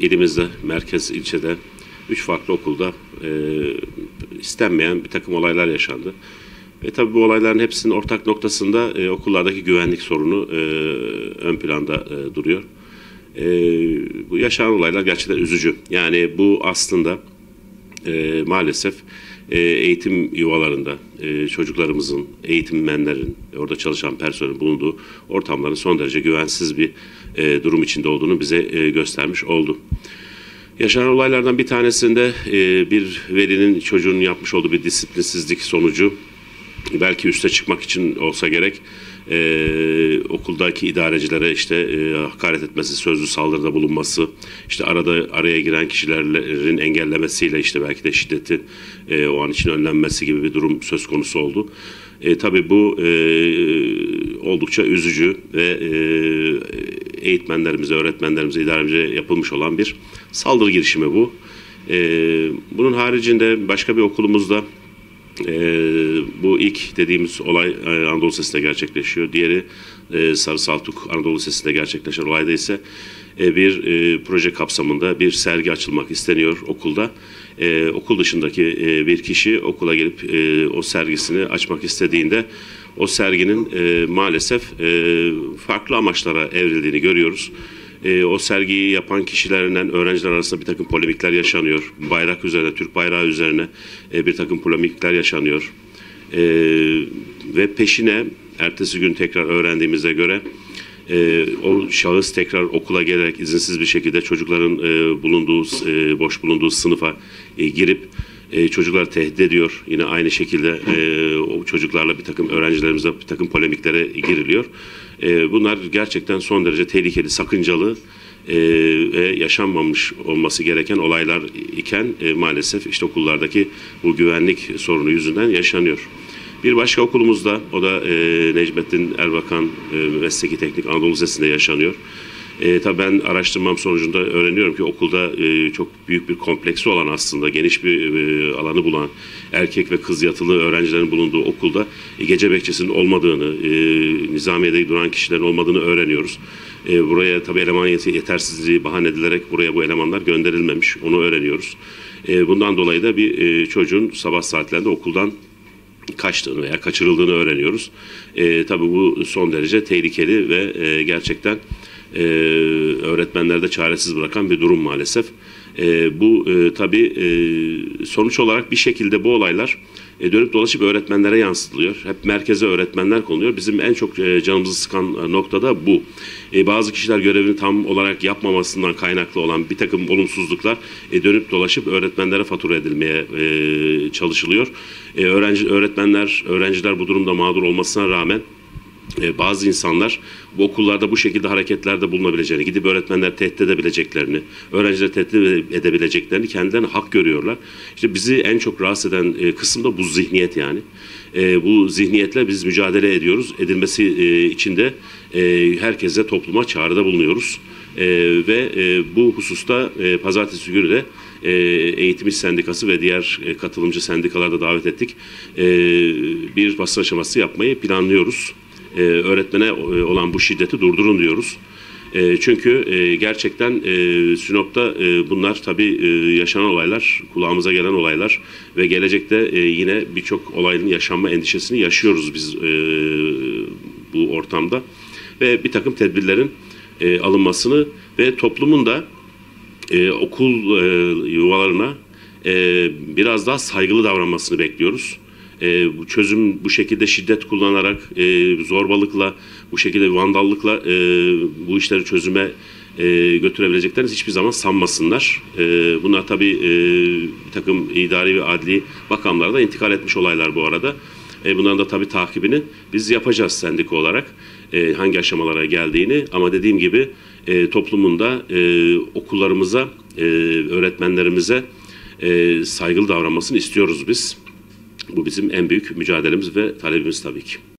ilimizde, merkez ilçede, üç farklı okulda e, istenmeyen bir takım olaylar yaşandı. Ve tabii bu olayların hepsinin ortak noktasında e, okullardaki güvenlik sorunu e, ön planda e, duruyor. E, bu yaşanan olaylar gerçekten üzücü. Yani bu aslında e, maalesef e, eğitim yuvalarında e, çocuklarımızın, eğitimmenlerin, orada çalışan personelin bulunduğu ortamların son derece güvensiz bir e, durum içinde olduğunu bize e, göstermiş oldu. Yaşanan olaylardan bir tanesinde bir velinin çocuğunun yapmış olduğu bir disiplinsizlik sonucu belki üste çıkmak için olsa gerek e, okuldaki idarecilere işte e, hakaret etmesi, sözlü saldırıda bulunması, işte arada araya giren kişilerin engellemesiyle işte belki de şiddetin e, o an için önlenmesi gibi bir durum söz konusu oldu. E, tabii bu e, oldukça üzücü ve e, eğitmenlerimize, öğretmenlerimize, idaremize yapılmış olan bir saldırı girişimi bu. E, bunun haricinde başka bir okulumuzda e, bu ilk dediğimiz olay e, Anadolu Lisesi'nde gerçekleşiyor. Diğeri e, Sarı Saltuk Anadolu Lisesi'nde gerçekleşen olayda ise e, bir e, proje kapsamında bir sergi açılmak isteniyor okulda. E, okul dışındaki e, bir kişi okula gelip e, o sergisini açmak istediğinde o serginin e, maalesef e, farklı amaçlara evrildiğini görüyoruz. E, o sergiyi yapan kişilerden öğrenciler arasında bir takım polemikler yaşanıyor. Bayrak üzerine, Türk bayrağı üzerine e, bir takım polemikler yaşanıyor. E, ve peşine ertesi gün tekrar öğrendiğimize göre e, o şahıs tekrar okula gelerek izinsiz bir şekilde çocukların e, bulunduğu e, boş bulunduğu sınıfa e, girip e, çocuklar tehdit ediyor. Yine aynı şekilde e, o çocuklarla bir takım öğrencilerimize bir takım polemiklere giriliyor. E, bunlar gerçekten son derece tehlikeli, sakıncalı e, ve yaşanmamış olması gereken olaylar iken e, maalesef işte okullardaki bu güvenlik sorunu yüzünden yaşanıyor. Bir başka okulumuzda, o da e, Necmettin Erbakan e, Mesleki Teknik Anadolu Lisesi'nde yaşanıyor. E, tabii ben araştırmam sonucunda öğreniyorum ki okulda e, çok büyük bir kompleksi olan aslında geniş bir e, alanı bulan erkek ve kız yatılı öğrencilerin bulunduğu okulda e, gece bekçisinin olmadığını, e, nizamiyede duran kişilerin olmadığını öğreniyoruz. E, buraya tabii eleman yetersizliği bahane edilerek buraya bu elemanlar gönderilmemiş, onu öğreniyoruz. E, bundan dolayı da bir e, çocuğun sabah saatlerinde okuldan kaçtığını veya kaçırıldığını öğreniyoruz. E, tabii bu son derece tehlikeli ve e, gerçekten e, öğretmenlerde çaresiz bırakan bir durum maalesef. E, bu e, tabii e, sonuç olarak bir şekilde bu olaylar e, dönüp dolaşıp öğretmenlere yansıtılıyor. Hep merkeze öğretmenler konuluyor. Bizim en çok e, canımızı sıkan nokta da bu. E, bazı kişiler görevini tam olarak yapmamasından kaynaklı olan bir takım olumsuzluklar e, dönüp dolaşıp öğretmenlere fatura edilmeye e, çalışılıyor. E, öğrenci öğretmenler, öğrenciler bu durumda mağdur olmasına rağmen e, bazı insanlar bu okullarda bu şekilde hareketlerde bulunabileceğini, gidip öğretmenler tehdit edebileceklerini, öğrenciler tehdit edebileceklerini kendilerine hak görüyorlar. İşte bizi en çok rahatsız eden e, kısım da bu zihniyet yani. E, bu zihniyetle biz mücadele ediyoruz. Edilmesi için de e, herkese topluma çağrıda bulunuyoruz. Ve bu hususta pazartesi günü de e, Eğitim İş Sendikası ve diğer e, katılımcı sendikalarda davet ettik. Bir basın aşaması yapmayı planlıyoruz e, öğretmene e, olan bu şiddeti durdurun diyoruz. E, çünkü e, gerçekten e, Sinop'ta e, bunlar tabii e, yaşanan olaylar, kulağımıza gelen olaylar ve gelecekte e, yine birçok olayın yaşanma endişesini yaşıyoruz biz e, bu ortamda. Ve bir takım tedbirlerin e, alınmasını ve toplumun da e, okul e, yuvalarına e, biraz daha saygılı davranmasını bekliyoruz e, çözüm bu şekilde şiddet kullanarak, e, zorbalıkla, bu şekilde vandallıkla e, bu işleri çözüme e, götürebileceklerini hiçbir zaman sanmasınlar. E, bunlar tabii e, bir takım idari ve adli makamlarda intikal etmiş olaylar bu arada. E, bunların da tabii takibini biz yapacağız sendika olarak. E, hangi aşamalara geldiğini ama dediğim gibi e, toplumunda e, okullarımıza, e, öğretmenlerimize e, saygılı davranmasını istiyoruz biz. Bu bizim en büyük mücadelemiz ve talebimiz tabii ki.